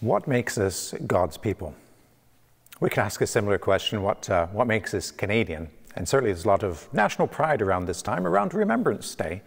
What makes us God's people? We could ask a similar question what, uh, what makes us Canadian? And certainly there's a lot of national pride around this time, around Remembrance Day,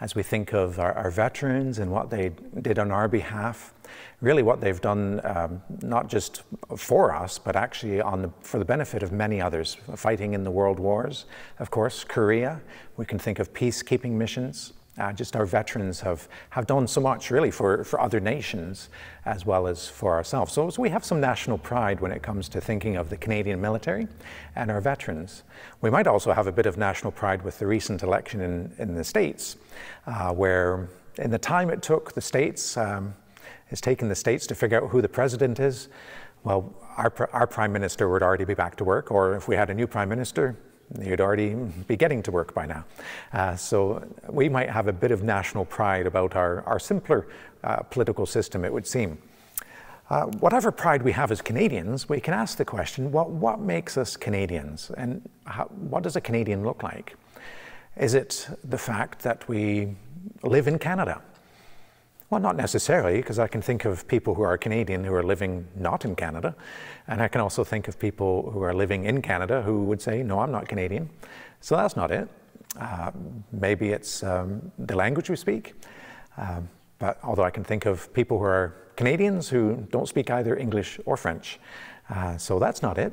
as we think of our, our veterans and what they did on our behalf. Really, what they've done, um, not just for us, but actually on the, for the benefit of many others, fighting in the world wars. Of course, Korea, we can think of peacekeeping missions. Uh, just our veterans have, have done so much really for, for other nations as well as for ourselves. So, so, we have some national pride when it comes to thinking of the Canadian military and our veterans. We might also have a bit of national pride with the recent election in, in the States, uh, where in the time it took the States, um, it's taken the States to figure out who the president is. Well, our, our prime minister would already be back to work, or if we had a new prime minister, you'd already be getting to work by now. Uh, so we might have a bit of national pride about our, our simpler uh, political system, it would seem. Uh, whatever pride we have as Canadians, we can ask the question, what, what makes us Canadians? And how, what does a Canadian look like? Is it the fact that we live in Canada? Well, not necessarily, because I can think of people who are Canadian who are living not in Canada. And I can also think of people who are living in Canada who would say, no, I'm not Canadian. So that's not it. Uh, maybe it's um, the language we speak. Uh, but although I can think of people who are Canadians who don't speak either English or French. Uh, so that's not it.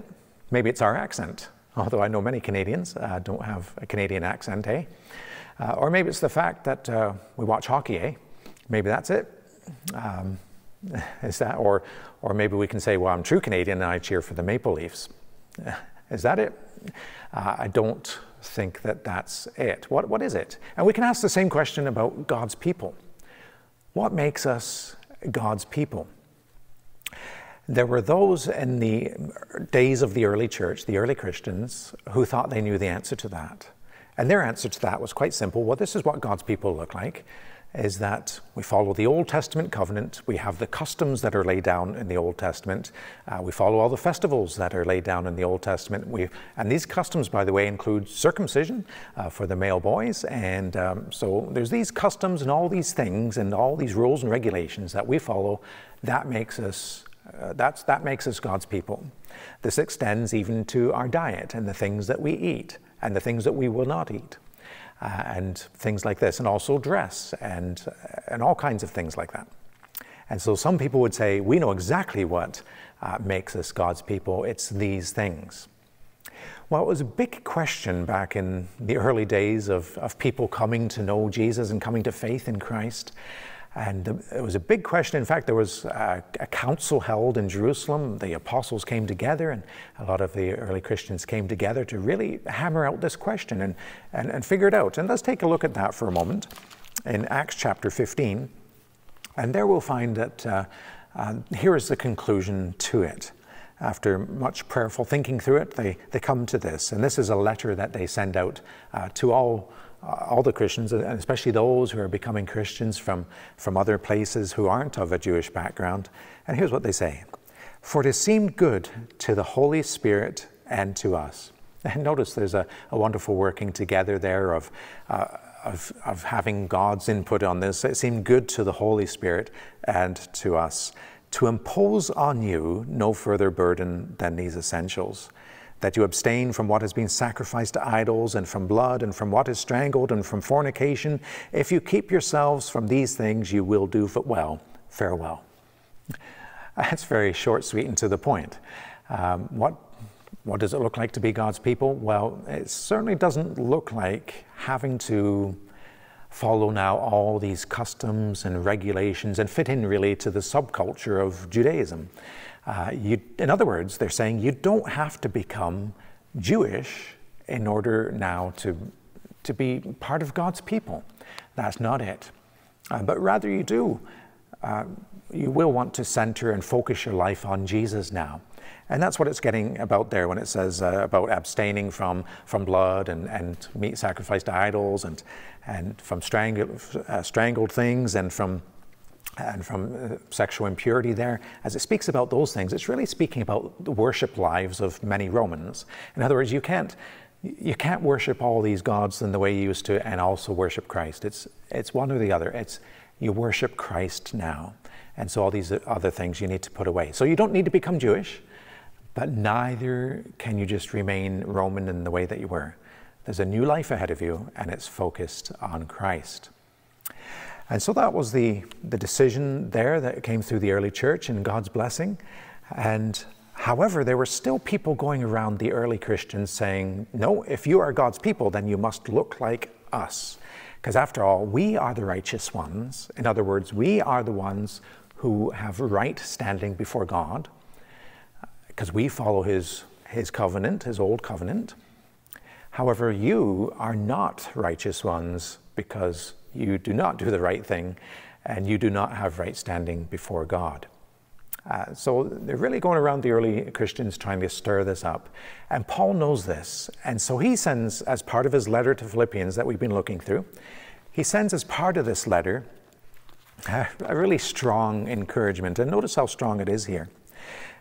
Maybe it's our accent, although I know many Canadians uh, don't have a Canadian accent, eh? Uh, or maybe it's the fact that uh, we watch hockey, eh? Maybe that's it. Um, is that, or, or maybe we can say, well, I'm true Canadian and I cheer for the Maple Leafs. Is that it? Uh, I don't think that that's it. What, what is it? And we can ask the same question about God's people. What makes us God's people? There were those in the days of the early church, the early Christians, who thought they knew the answer to that. And their answer to that was quite simple. Well, this is what God's people look like is that we follow the Old Testament covenant. We have the customs that are laid down in the Old Testament. Uh, we follow all the festivals that are laid down in the Old Testament. We, and these customs, by the way, include circumcision uh, for the male boys. And um, so there's these customs and all these things and all these rules and regulations that we follow. That makes us uh, that's, that makes us God's people. This extends even to our diet and the things that we eat and the things that we will not eat uh, and things like this, and also dress and, and all kinds of things like that. And so some people would say, we know exactly what uh, makes us God's people. It's these things. Well, it was a big question back in the early days of, of people coming to know Jesus and coming to faith in Christ. And it was a big question. In fact, there was a, a, council held in Jerusalem. The apostles came together, and a lot of the early Christians came together to really hammer out this question and, and, and figure it out. And let's take a look at that for a moment in Acts chapter 15. And there we'll find that uh, uh, here is the conclusion to it. After much prayerful thinking through it, they, they come to this. And this is a letter that they send out uh, to all all the Christians, and especially those who are becoming Christians from, from other places who aren't of a Jewish background. And here's what they say For it has seemed good to the Holy Spirit and to us. And notice there's a, a wonderful working together there of, uh, of, of having God's input on this. It seemed good to the Holy Spirit and to us to impose on you no further burden than these essentials that you abstain from what has been sacrificed to idols, and from blood, and from what is strangled, and from fornication. If you keep yourselves from these things, you will do well. Farewell. That's very short, sweet, and to the point. Um, what, what does it look like to be God's people? Well, it certainly doesn't look like having to follow now all these customs and regulations and fit in really to the subculture of Judaism. Uh, you, in other words, they're saying you don't have to become Jewish in order now to, to be part of God's people. That's not it. Uh, but rather, you do. Uh, you will want to center and focus your life on Jesus now. And that's what it's getting about there when it says uh, about abstaining from, from blood and, and meat sacrificed to idols and, and from strangled, uh, strangled things and from and from uh, sexual impurity there. As it speaks about those things, it's really speaking about the worship lives of many Romans. In other words, you can't you can't worship all these gods in the way you used to and also worship Christ. It's it's one or the other. It's you worship Christ now. And so all these other things you need to put away. So you don't need to become Jewish, but neither can you just remain Roman in the way that you were. There's a new life ahead of you, and it's focused on Christ. And so that was the, the decision there that came through the early church and God's blessing. And however, there were still people going around the early Christians saying, no, if you are God's people, then you must look like us. Because after all, we are the righteous ones. In other words, we are the ones who have right standing before God, because we follow his, his covenant, his old covenant. However, you are not righteous ones because you do not do the right thing and you do not have right standing before God. Uh, so they're really going around the early Christians trying to stir this up. And Paul knows this. And so he sends, as part of his letter to Philippians that we've been looking through, he sends as part of this letter a really strong encouragement. And notice how strong it is here.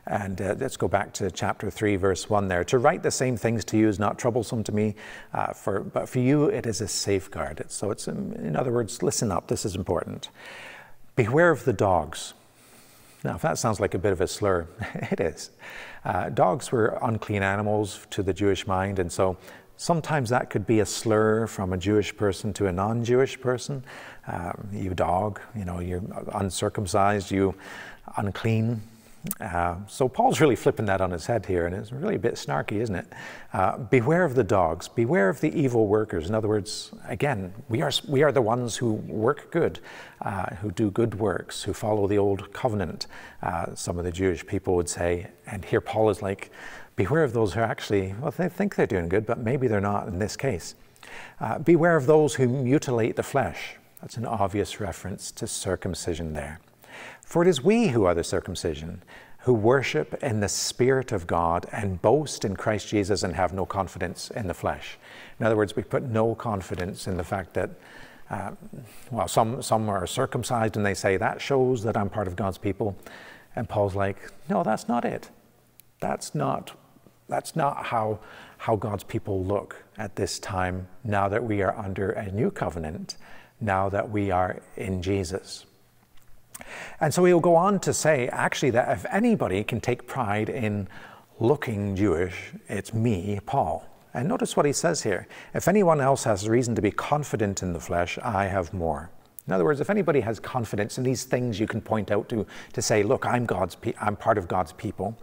And uh, let's go back to chapter 3, verse 1 there. To write the same things to you is not troublesome to me, uh, for, but for you it is a safeguard. So it's, um, in other words, listen up, this is important. Beware of the dogs. Now, if that sounds like a bit of a slur, it is. Uh, dogs were unclean animals to the Jewish mind, and so sometimes that could be a slur from a Jewish person to a non Jewish person. Um, you dog, you know, you're uncircumcised, you unclean. Uh, so Paul's really flipping that on his head here, and it's really a bit snarky, isn't it? Uh, beware of the dogs, beware of the evil workers. In other words, again, we are, we are the ones who work good, uh, who do good works, who follow the old covenant, uh, some of the Jewish people would say. And here Paul is like, beware of those who actually, well, they think they're doing good, but maybe they're not in this case. Uh, beware of those who mutilate the flesh. That's an obvious reference to circumcision there. For it is we who are the circumcision, who worship in the Spirit of God and boast in Christ Jesus and have no confidence in the flesh. In other words, we put no confidence in the fact that, uh, well, some, some are circumcised and they say that shows that I'm part of God's people. And Paul's like, no, that's not it. That's not, that's not how, how God's people look at this time now that we are under a new covenant, now that we are in Jesus. And so he'll go on to say, actually, that if anybody can take pride in looking Jewish, it's me, Paul. And notice what he says here. If anyone else has reason to be confident in the flesh, I have more. In other words, if anybody has confidence in these things you can point out to, to say, look, I'm, God's I'm part of God's people,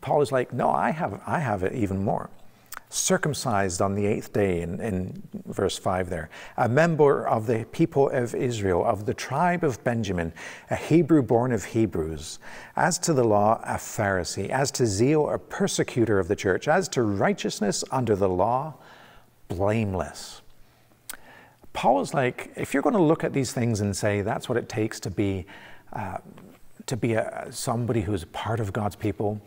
Paul is like, no, I have, I have it even more circumcised on the eighth day in, in verse 5 there, a member of the people of Israel, of the tribe of Benjamin, a Hebrew born of Hebrews, as to the law, a Pharisee, as to zeal, a persecutor of the church, as to righteousness under the law, blameless. Paul is like, if you're going to look at these things and say that's what it takes to be, uh, to be a, somebody who's part of God's people,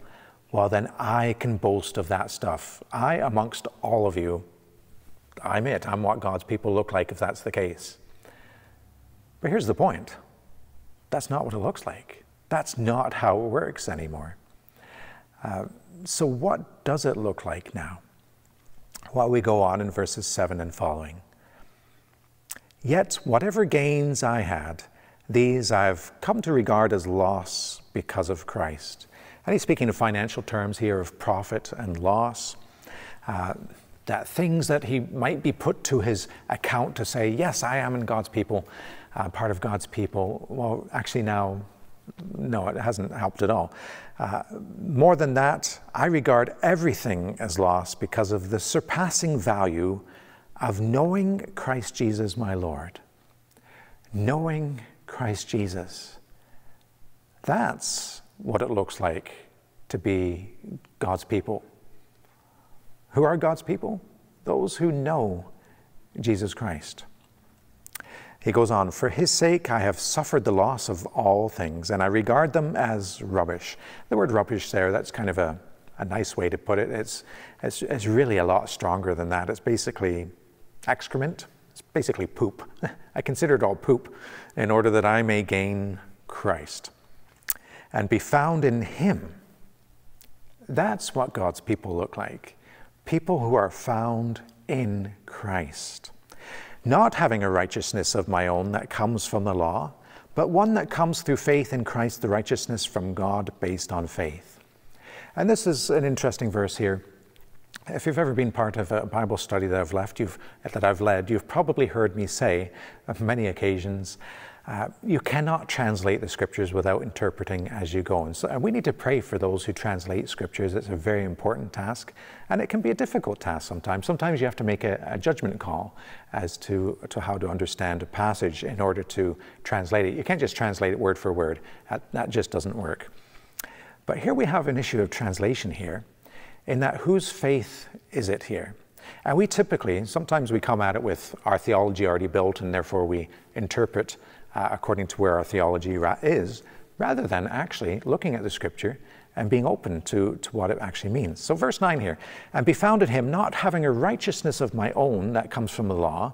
well, then I can boast of that stuff. I, amongst all of you, I'm it. I'm what God's people look like if that's the case. But here's the point that's not what it looks like. That's not how it works anymore. Uh, so, what does it look like now? Well, we go on in verses 7 and following. Yet, whatever gains I had, these I've come to regard as loss because of Christ. And he's speaking in financial terms here of profit and loss. Uh, that things that he might be put to his account to say, yes, I am in God's people, uh, part of God's people. Well, actually, now, no, it hasn't helped at all. Uh, more than that, I regard everything as loss because of the surpassing value of knowing Christ Jesus, my Lord. Knowing Christ Jesus. That's what it looks like to be God's people. Who are God's people? Those who know Jesus Christ. He goes on, For his sake I have suffered the loss of all things, and I regard them as rubbish. The word rubbish there, that's kind of a, a nice way to put it. It's, it's, it's really a lot stronger than that. It's basically excrement, it's basically poop. I consider it all poop in order that I may gain Christ and be found in Him. That's what God's people look like people who are found in Christ. Not having a righteousness of my own that comes from the law, but one that comes through faith in Christ, the righteousness from God based on faith. And this is an interesting verse here. If you've ever been part of a Bible study that I've left, you've, that I've led, you've probably heard me say on many occasions uh, you cannot translate the scriptures without interpreting as you go. And, so, and we need to pray for those who translate scriptures. It's a very important task, and it can be a difficult task sometimes. Sometimes you have to make a, a judgment call as to, to how to understand a passage in order to translate it. You can't just translate it word for word, that, that just doesn't work. But here we have an issue of translation here, in that whose faith is it here? And we typically, sometimes we come at it with our theology already built, and therefore we interpret uh, according to where our theology ra- is, rather than actually looking at the scripture and being open to, to what it actually means. So, verse 9 here, and be found in him, not having a righteousness of my own that comes from the law,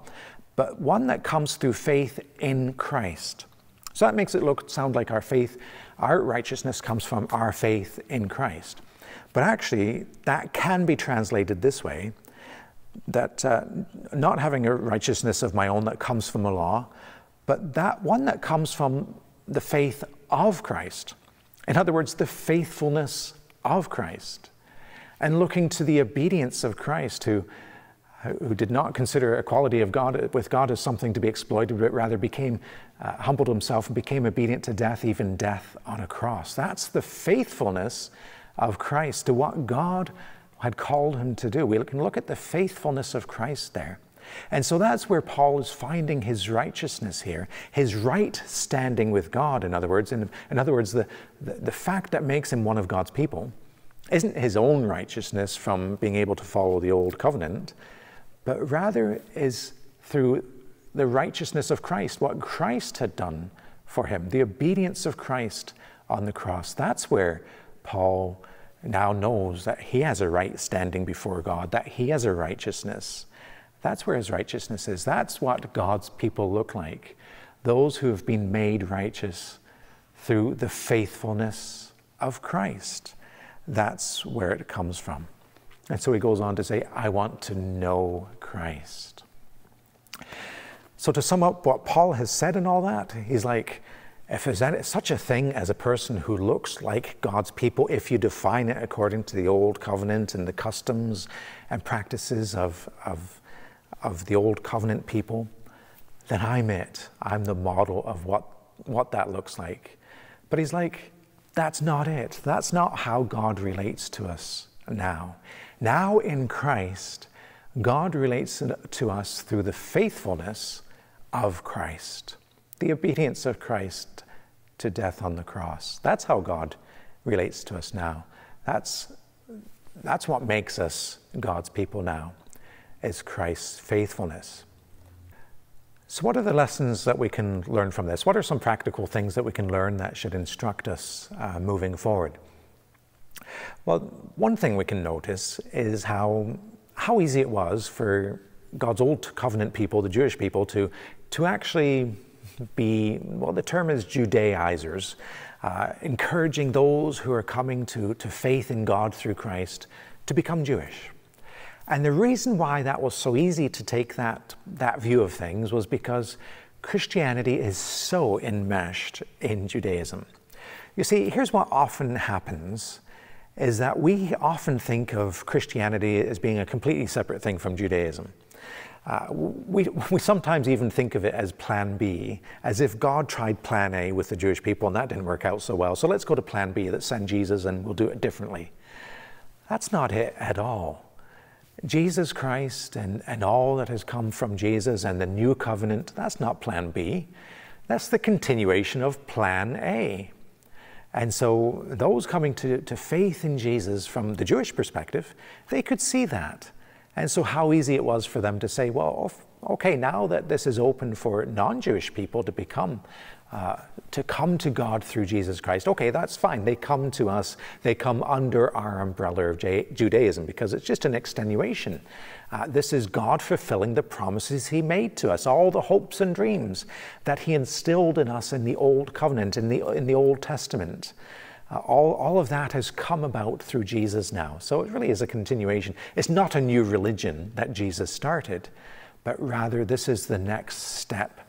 but one that comes through faith in Christ. So that makes it look sound like our faith, our righteousness comes from our faith in Christ. But actually, that can be translated this way that uh, not having a righteousness of my own that comes from the law, but that one that comes from the faith of Christ. In other words, the faithfulness of Christ. And looking to the obedience of Christ, who, who did not consider equality of God with God as something to be exploited, but rather became uh, humbled himself and became obedient to death, even death on a cross. That's the faithfulness of Christ to what God had called him to do. We can look at the faithfulness of Christ there. And so that's where Paul is finding his righteousness here, his right standing with God, in other words. In, in other words, the, the, the fact that makes him one of God's people isn't his own righteousness from being able to follow the old covenant, but rather is through the righteousness of Christ, what Christ had done for him, the obedience of Christ on the cross. That's where Paul now knows that he has a right standing before God, that he has a righteousness. That's where his righteousness is. That's what God's people look like. Those who have been made righteous through the faithfulness of Christ. That's where it comes from. And so he goes on to say, I want to know Christ. So, to sum up what Paul has said and all that, he's like, if there's such a thing as a person who looks like God's people, if you define it according to the old covenant and the customs and practices of, of of the old covenant people, then I'm it. I'm the model of what, what that looks like. But he's like, that's not it. That's not how God relates to us now. Now in Christ, God relates to us through the faithfulness of Christ, the obedience of Christ to death on the cross. That's how God relates to us now. That's, that's what makes us God's people now is Christ's faithfulness. So, what are the lessons that we can learn from this? What are some practical things that we can learn that should instruct us uh, moving forward? Well, one thing we can notice is how, how easy it was for God's old covenant people, the Jewish people, to, to actually be, well, the term is Judaizers, uh, encouraging those who are coming to, to faith in God through Christ to become Jewish. And the reason why that was so easy to take that, that view of things was because Christianity is so enmeshed in Judaism. You see, here's what often happens is that we often think of Christianity as being a completely separate thing from Judaism. Uh, we, we sometimes even think of it as plan B, as if God tried plan A with the Jewish people and that didn't work out so well. So let's go to plan B, let's send Jesus and we'll do it differently. That's not it at all. Jesus Christ and, and all that has come from Jesus and the new covenant, that's not plan B. That's the continuation of plan A. And so those coming to, to faith in Jesus from the Jewish perspective, they could see that. And so how easy it was for them to say, well, okay, now that this is open for non Jewish people to become uh, to come to God through Jesus Christ. Okay, that's fine. They come to us, they come under our umbrella of Judaism because it's just an extenuation. Uh, this is God fulfilling the promises He made to us, all the hopes and dreams that He instilled in us in the Old Covenant, in the, in the Old Testament. Uh, all, all of that has come about through Jesus now. So it really is a continuation. It's not a new religion that Jesus started, but rather this is the next step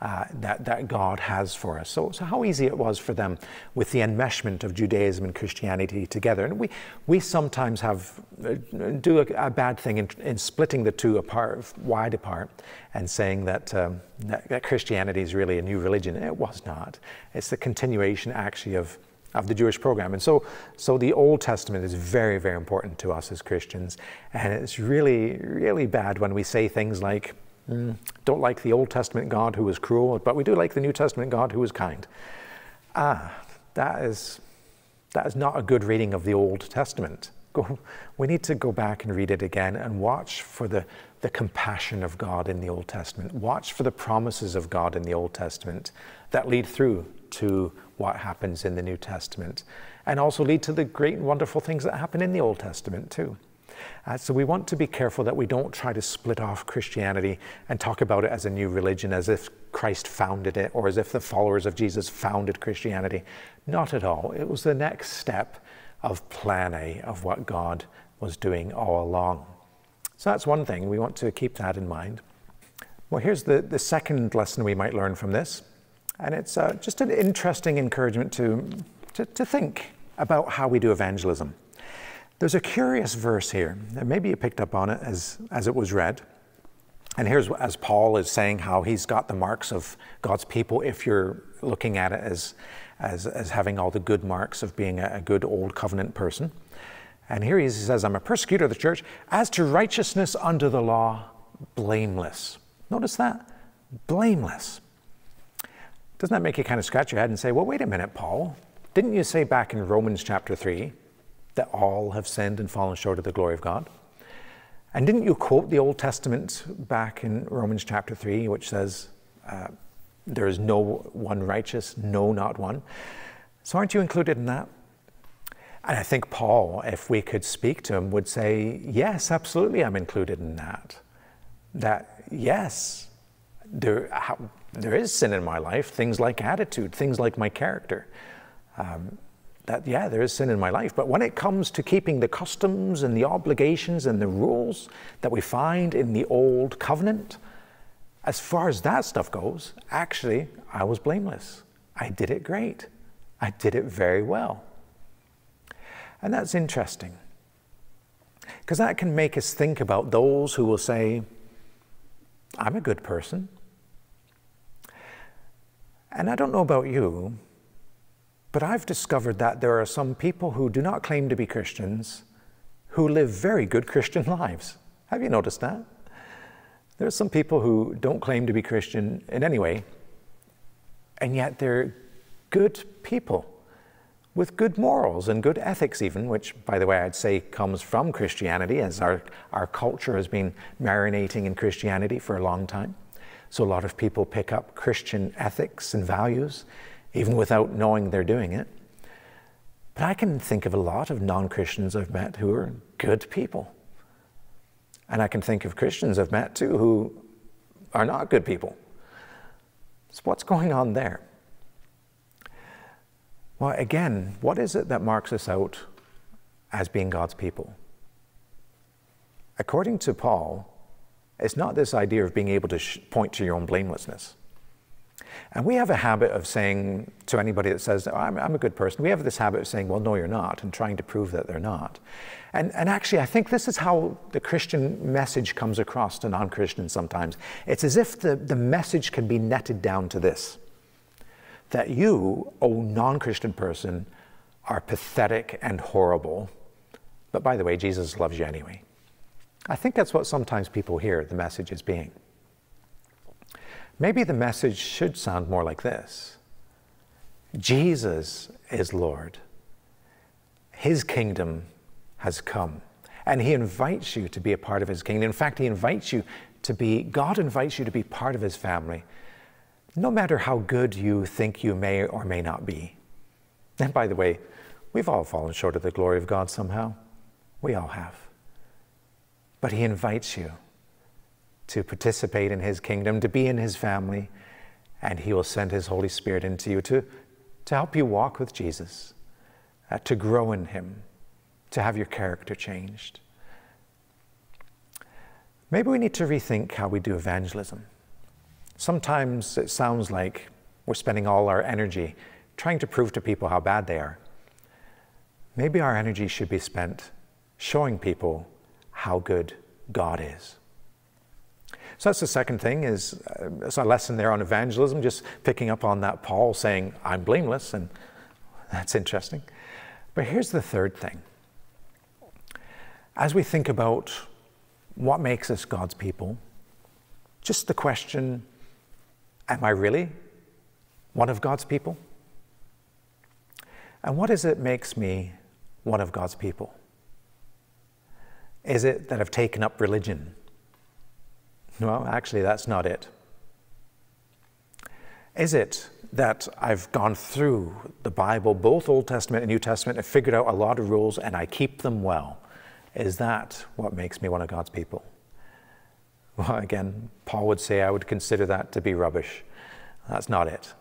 uh, that, that God has for us. So, so, how easy it was for them with the enmeshment of Judaism and Christianity together. And we, we sometimes have uh, do a, a, bad thing in, in, splitting the two apart, wide apart, and saying that, um, that, that Christianity is really a new religion. It was not. It's the continuation, actually, of of the Jewish program. And so, so the Old Testament is very, very important to us as Christians. And it's really, really bad when we say things like, Mm, don't like the Old Testament God who was cruel, but we do like the New Testament God who was kind. Ah, that is, that is not a good reading of the Old Testament. Go, we need to go back and read it again and watch for the, the compassion of God in the Old Testament. Watch for the promises of God in the Old Testament that lead through to what happens in the New Testament and also lead to the great and wonderful things that happen in the Old Testament too. Uh, so we want to be careful that we don't try to split off Christianity and talk about it as a new religion, as if Christ founded it or as if the followers of Jesus founded Christianity. Not at all. It was the next step of plan A of what God was doing all along. So that's one thing. We want to keep that in mind. Well, here's the, the second lesson we might learn from this. And it's uh, just an interesting encouragement to, to, to think about how we do evangelism. There's a curious verse here, and maybe you picked up on it as, as it was read. And here's as Paul is saying how he's got the marks of God's people if you're looking at it as, as, as having all the good marks of being a, a good old covenant person. And here he says, I'm a persecutor of the church, as to righteousness under the law, blameless. Notice that? Blameless. Doesn't that make you kind of scratch your head and say, well, wait a minute, Paul? Didn't you say back in Romans chapter 3 that all have sinned and fallen short of the glory of God. And didn't you quote the Old Testament back in Romans chapter 3, which says, uh, There is no one righteous, no, not one? So aren't you included in that? And I think Paul, if we could speak to him, would say, Yes, absolutely, I'm included in that. That, yes, there, how, there is sin in my life, things like attitude, things like my character. Um, that, yeah, there is sin in my life. But when it comes to keeping the customs and the obligations and the rules that we find in the old covenant, as far as that stuff goes, actually, I was blameless. I did it great. I did it very well. And that's interesting. Because that can make us think about those who will say, I'm a good person. And I don't know about you, but I've discovered that there are some people who do not claim to be Christians who live very good Christian lives. Have you noticed that? There are some people who don't claim to be Christian in any way, and yet they're good people with good morals and good ethics, even, which, by the way, I'd say comes from Christianity, as our, our culture has been marinating in Christianity for a long time. So a lot of people pick up Christian ethics and values even without knowing they're doing it. But I can think of a lot of non Christians I've met who are good people. And I can think of Christians I've met too who are not good people. So, what's going on there? Well, again, what is it that marks us out as being God's people? According to Paul, it's not this idea of being able to point to your own blamelessness. And we have a habit of saying to anybody that says, oh, I'm, I'm, a good person, we have this habit of saying, well, no, you're not, and trying to prove that they're not. And, and actually, I think this is how the Christian message comes across to non Christians sometimes. It's as if the, the message can be netted down to this that you, oh non Christian person, are pathetic and horrible. But by the way, Jesus loves you anyway. I think that's what sometimes people hear the message as being. Maybe the message should sound more like this Jesus is Lord. His kingdom has come, and He invites you to be a part of His kingdom. In fact, He invites you to be, God invites you to be part of His family, no matter how good you think you may or may not be. And by the way, we've all fallen short of the glory of God somehow. We all have. But He invites you to participate in His kingdom, to be in His family, and He will send His Holy Spirit into you to, to help you walk with Jesus, uh, to grow in Him, to have your character changed. Maybe we need to rethink how we do evangelism. Sometimes it sounds like we're spending all our energy trying to prove to people how bad they are. Maybe our energy should be spent showing people how good God is. So that's the second thing is uh, it's a lesson there on evangelism, just picking up on that Paul saying, I'm blameless, and that's interesting. But here's the third thing. As we think about what makes us God's people, just the question, am I really one of God's people? And what is it makes me one of God's people? Is it that I've taken up religion? Well, actually, that's not it. Is it that I've gone through the Bible, both Old Testament and New Testament, and figured out a lot of rules and I keep them well? Is that what makes me one of God's people? Well, again, Paul would say I would consider that to be rubbish. That's not it.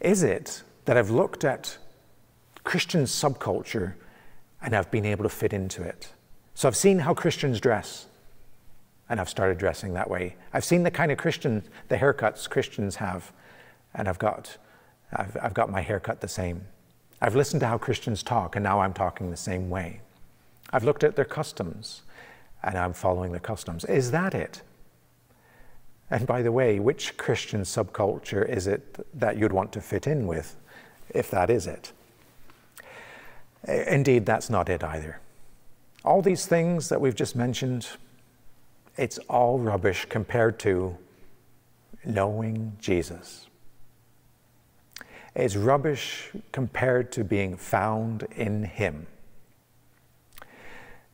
Is it that I've looked at Christian subculture and I've been able to fit into it? So I've seen how Christians dress and I've started dressing that way. I've seen the kind of Christian, the haircuts Christians have, and I've got, I've, I've got my haircut the same. I've listened to how Christians talk, and now I'm talking the same way. I've looked at their customs, and I'm following their customs. Is that it? And by the way, which Christian subculture is it that you'd want to fit in with, if that is it? Indeed, that's not it either. All these things that we've just mentioned, it's all rubbish compared to knowing Jesus. It's rubbish compared to being found in Him.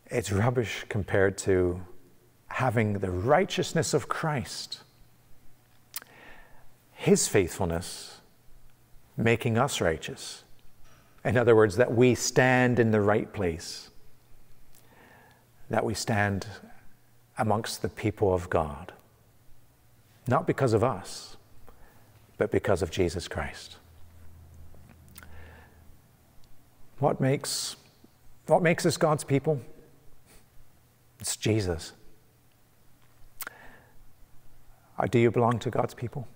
It's rubbish compared to having the righteousness of Christ, His faithfulness making us righteous. In other words, that we stand in the right place, that we stand amongst the people of God. Not because of us, but because of Jesus Christ. What makes, what makes us God's people? It's Jesus. Uh, do you belong to God's people?